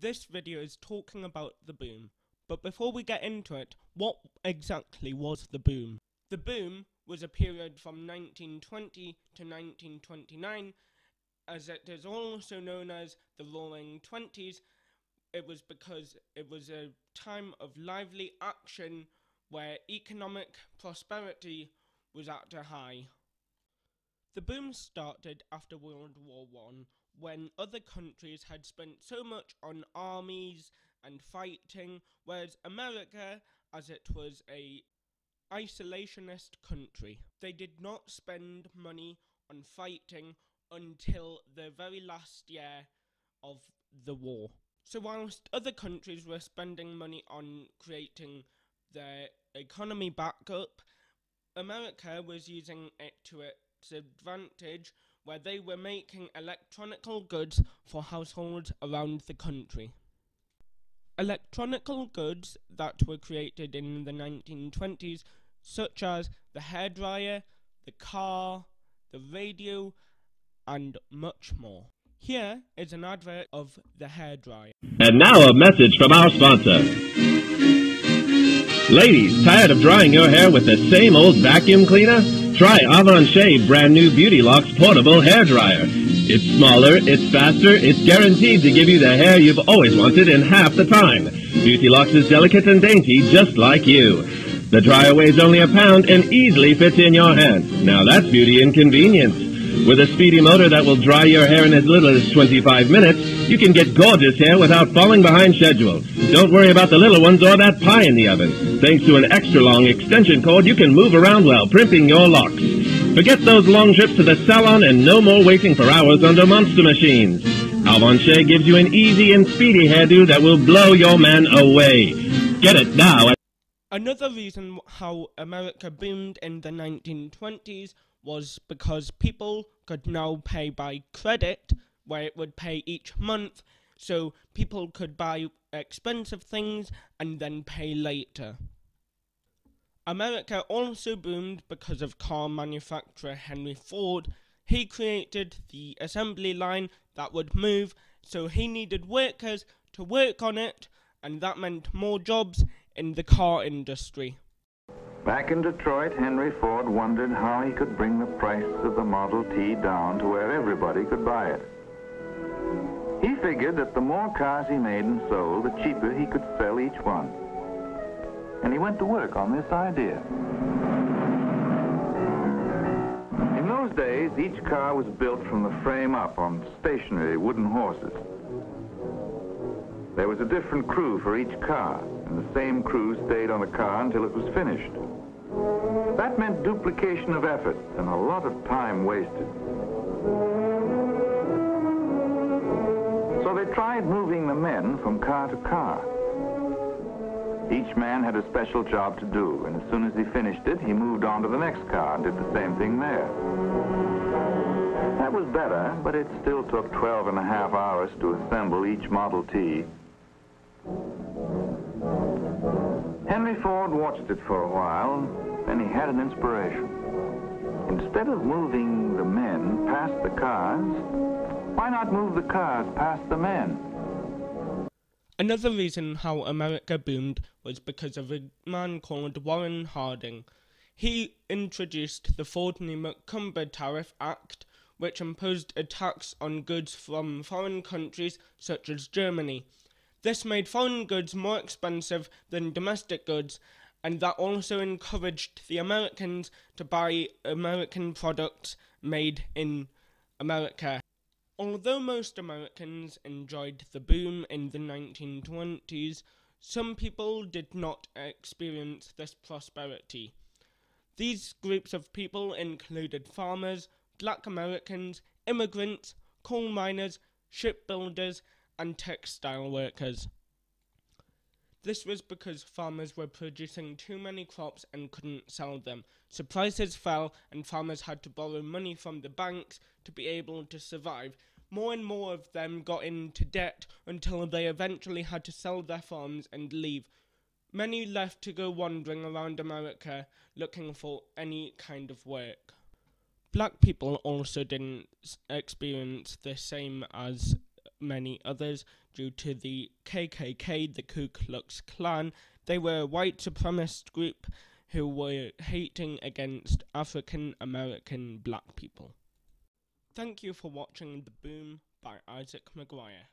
This video is talking about the boom. But before we get into it, what exactly was the boom? The boom was a period from 1920 to 1929, as it is also known as the Roaring Twenties. It was because it was a time of lively action where economic prosperity was at a high. The boom started after World War One, when other countries had spent so much on armies and fighting, whereas America, as it was a isolationist country, they did not spend money on fighting until the very last year of the war. So whilst other countries were spending money on creating their economy back up, America was using it to its advantage where they were making electronical goods for households around the country. Electronical goods that were created in the 1920s, such as the hairdryer, the car, the radio, and much more. Here is an advert of the hairdryer. And now a message from our sponsor. Ladies, tired of drying your hair with the same old vacuum cleaner? Try Avon Shea brand new Beauty Locks portable hair dryer. It's smaller, it's faster, it's guaranteed to give you the hair you've always wanted in half the time. Beauty Locks is delicate and dainty, just like you. The dryer weighs only a pound and easily fits in your hand. Now that's beauty and convenience. With a speedy motor that will dry your hair in as little as 25 minutes, you can get gorgeous hair without falling behind schedule. Don't worry about the little ones or that pie in the oven. Thanks to an extra long extension cord, you can move around while primping your locks. Forget those long trips to the salon and no more waiting for hours under monster machines. Alvon Shea gives you an easy and speedy hairdo that will blow your man away. Get it now. Another reason how America boomed in the 1920s was because people could now pay by credit, where it would pay each month, so people could buy expensive things and then pay later. America also boomed because of car manufacturer Henry Ford. He created the assembly line that would move, so he needed workers to work on it, and that meant more jobs in the car industry. Back in Detroit, Henry Ford wondered how he could bring the price of the Model T down to where everybody could buy it. He figured that the more cars he made and sold, the cheaper he could sell each one. And he went to work on this idea. In those days, each car was built from the frame up on stationary wooden horses. There was a different crew for each car, and the same crew stayed on the car until it was finished. That meant duplication of effort and a lot of time wasted. So they tried moving the men from car to car. Each man had a special job to do, and as soon as he finished it, he moved on to the next car and did the same thing there. That was better, but it still took 12 and a half hours to assemble each Model T. Henry Ford watched it for a while, then he had an inspiration. Instead of moving the men past the cars, why not move the cars past the men? Another reason how America boomed was because of a man called Warren Harding. He introduced the Fordney-McCumber Tariff Act, which imposed a tax on goods from foreign countries such as Germany. This made foreign goods more expensive than domestic goods, and that also encouraged the Americans to buy American products made in America. Although most Americans enjoyed the boom in the 1920s, some people did not experience this prosperity. These groups of people included farmers, black Americans, immigrants, coal miners, shipbuilders, and textile workers. This was because farmers were producing too many crops and couldn't sell them, so prices fell and farmers had to borrow money from the banks to be able to survive. More and more of them got into debt until they eventually had to sell their farms and leave. Many left to go wandering around America looking for any kind of work. Black people also didn't experience the same as many others due to the KKK, the Ku Klux Klan. They were a white supremacist group who were hating against African American black people. Thank you for watching The Boom by Isaac McGuire.